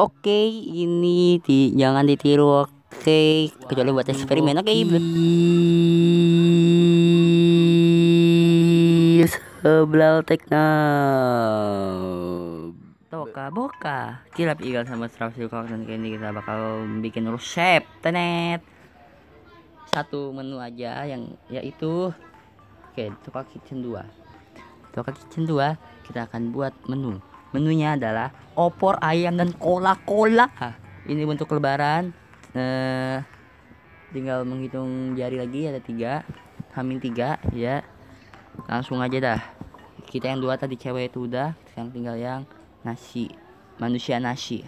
Oke, ini di, jangan ditiru. Oke, kecuali buat eksperimen. Oke, sebelah tekna. Toka boka, kilap igal sama strap silkok dan kini kita bakal bikin resep tenet. Satu menu aja yang yaitu Oke, Toka Kitchen 2. Toka Kitchen 2 kita akan buat menu menunya adalah opor ayam dan cola-cola. Ini untuk lebaran. Eh, tinggal menghitung jari lagi ada tiga. Hamin tiga ya. Langsung aja dah. Kita yang dua tadi cewek itu udah. Yang tinggal yang nasi. Manusia nasi.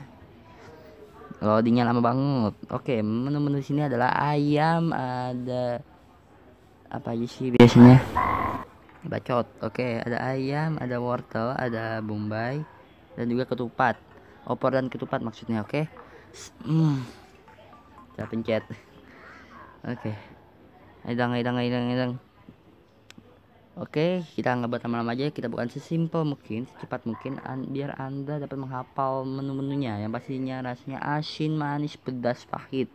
Loadingnya lama banget. Oke menu-menu sini adalah ayam ada apa aja sih biasanya? Bacot. Oke ada ayam ada wortel ada bombay dan juga ketupat. Opor dan ketupat maksudnya oke? Okay? hmm. kita pencet. Oke. Okay. edang edang edang edang oke okay, kita nggak buat lama-lama aja. Kita bukan sesimpel mungkin secepat mungkin. An biar anda dapat menghafal menu-menunya. Yang pastinya rasanya asin manis pedas pahit.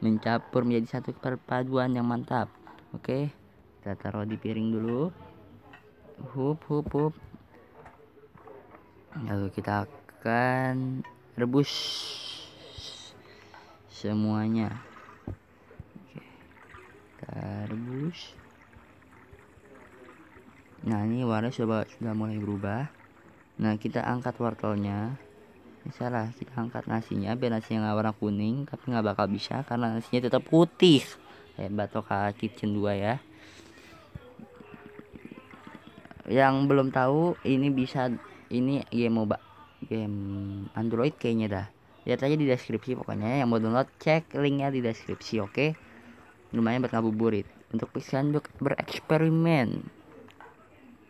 Mencampur menjadi satu perpaduan yang mantap. Oke okay? kita taruh di piring dulu. Hup hup hup lalu kita akan rebus semuanya. Kita rebus. Nah ini warna sudah sudah mulai berubah. Nah kita angkat wortelnya. Salah kita angkat nasinya biar nasinya nggak warna kuning tapi nggak bakal bisa karena nasinya tetap putih. Hebat toka kitchen 2 ya. Yang belum tahu ini bisa ini game mobile game Android kayaknya dah. Lihat aja di deskripsi pokoknya. Yang mau download cek linknya di deskripsi oke? Okay? lumayan buat ngabuburit. Untuk pisan bereksperimen.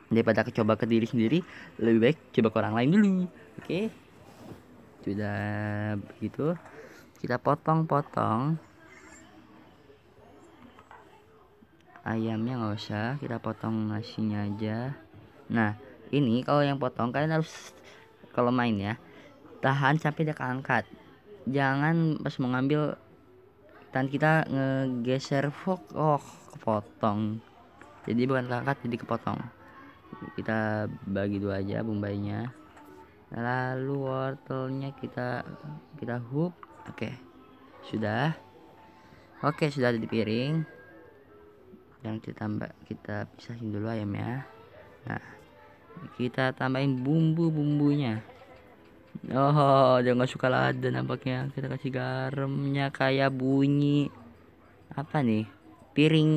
Daripada coba ke diri sendiri lebih baik coba ke orang lain dulu oke? Okay? sudah begitu. Kita potong-potong. Ayamnya nggak usah kita potong nasinya aja. Nah ini kalau yang potong kalian harus kalau main ya tahan sampai dia keangkat. Jangan pas mau ngambil dan kita ngegeser fok oh kepotong. Jadi bukan keangkat jadi kepotong. Kita bagi dua aja bombainya. Lalu wortelnya kita kita hook. Oke sudah. Oke sudah ada di piring. Dan kita tambah kita pisahin dulu ayamnya nah kita tambahin bumbu-bumbunya. Oh dia nggak suka lada nampaknya. Kita kasih garamnya kayak bunyi apa nih? Piring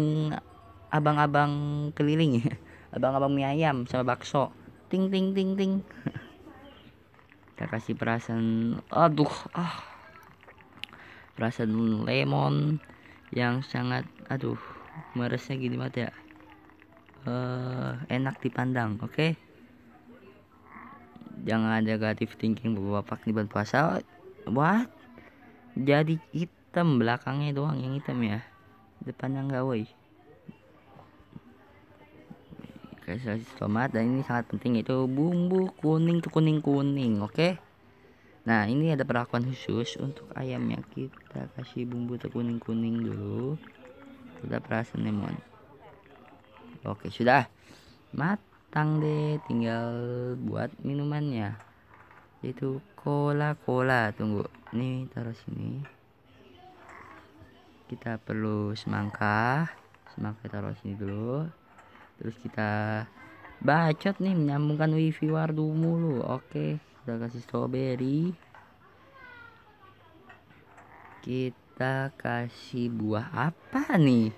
abang-abang keliling ya. Abang-abang mie ayam sama bakso. Ting ting ting ting. Kita kasih perasaan aduh ah. Perasaan lemon yang sangat aduh meresnya gini mati ya. Uh, enak dipandang oke? okay? Jangan negatif thinking bapak di bulan puasa what jadi hitam belakangnya doang yang hitam ya. Depannya enggak woi. Kasih tomat dan ini sangat penting itu bumbu kuning tuh kuning kuning oke? Nah ini ada perlakuan khusus untuk ayam yang kita kasih bumbu tuh kuning kuning dulu. Kita perasaan lemon. Oke sudah. Mat matang deh tinggal buat minumannya. Itu cola cola tunggu nih taruh sini. Kita perlu semangka. Semangka taruh sini dulu. Terus kita bacot nih menyambungkan wifi wardu mulu. Oke kita kasih strawberry. Kita kasih buah apa nih?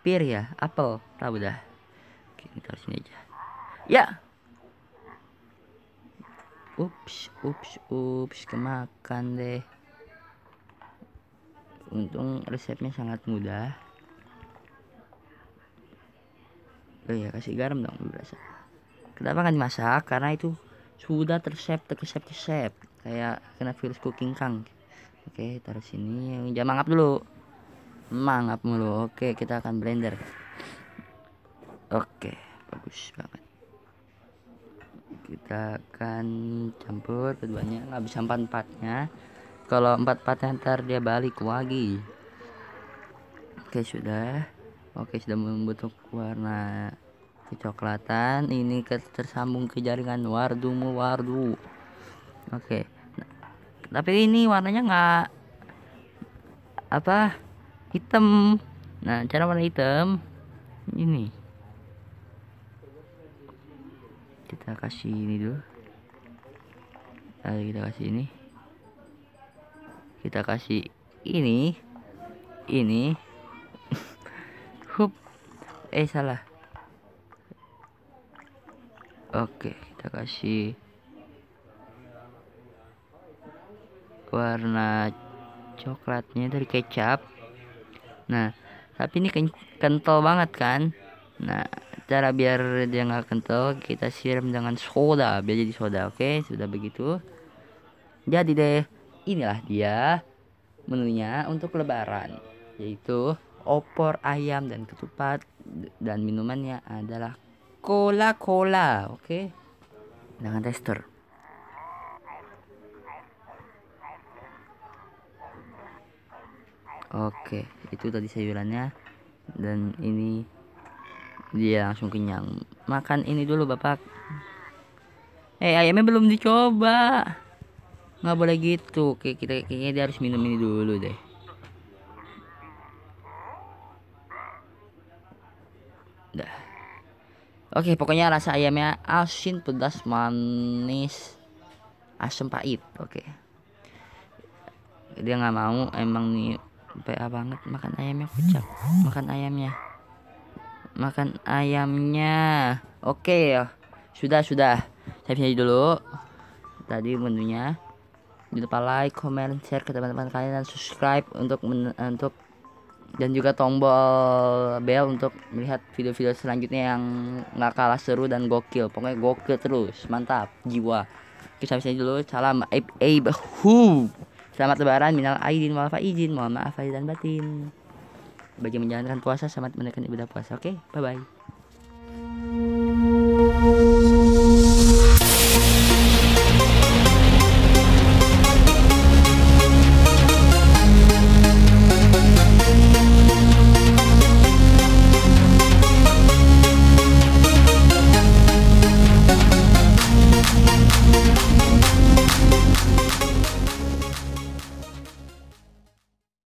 Pir ya apel tahu dah. Kita taruh sini aja Ya. Ups, ups, ups, kemakan deh. Untung resepnya sangat mudah. Oh ya, kasih garam dong berasa. Kenapa kan dimasak? Karena itu sudah tersep, terkesep, kesep. Kayak kena virus cooking kang. Oke, taruh sini. Jangan mangap dulu. Mangap mulu. Oke, kita akan blender. Oke, bagus banget. Kita akan campur keduanya. Nggak bisa empat empatnya. Kalau empat empatnya ntar dia balik lagi. Oke sudah. Oke sudah membentuk warna kecoklatan. Ini tersambung ke jaringan wardumu wardu. Oke. Nah, tapi ini warnanya nggak apa hitam. Nah cara warna hitam ini kita kasih ini dulu. Ayo kita kasih ini. Kita kasih ini. Ini. Hup. Eh salah. Oke kita kasih warna coklatnya dari kecap. Nah tapi ini kental banget kan? Nah cara biar dia nggak kental kita siram dengan soda biar jadi soda oke? Sudah begitu. Jadi deh inilah dia menunya untuk lebaran yaitu opor ayam dan ketupat dan minumannya adalah cola cola oke? Dengan tester oke itu tadi sayurannya. Dan ini dia langsung kenyang. Makan ini dulu bapak. Eh ayamnya belum dicoba. Nggak boleh gitu. Kayak kita kayaknya dia harus minum ini dulu deh. Dah. Oke pokoknya rasa ayamnya asin pedas manis asam pahit. Oke. Dia nggak mau emang nih PA banget makan ayamnya kucak makan ayamnya makan ayamnya. Oke ya. Sudah sudah. Saya pilih dulu. Tadi menunya. Jangan lupa like, comment, share ke teman-teman kalian dan subscribe untuk untuk dan juga tombol bell untuk melihat video-video selanjutnya yang nggak kalah seru dan gokil. Pokoknya gokil terus. Mantap. Jiwa. Kita sampai dulu. Salam aib aib hu. Selamat lebaran. Minal aidin wal faizin. Mohon maaf lahir dan batin bagi menjalankan puasa selamat menekan ibadah puasa oke okay? bye bye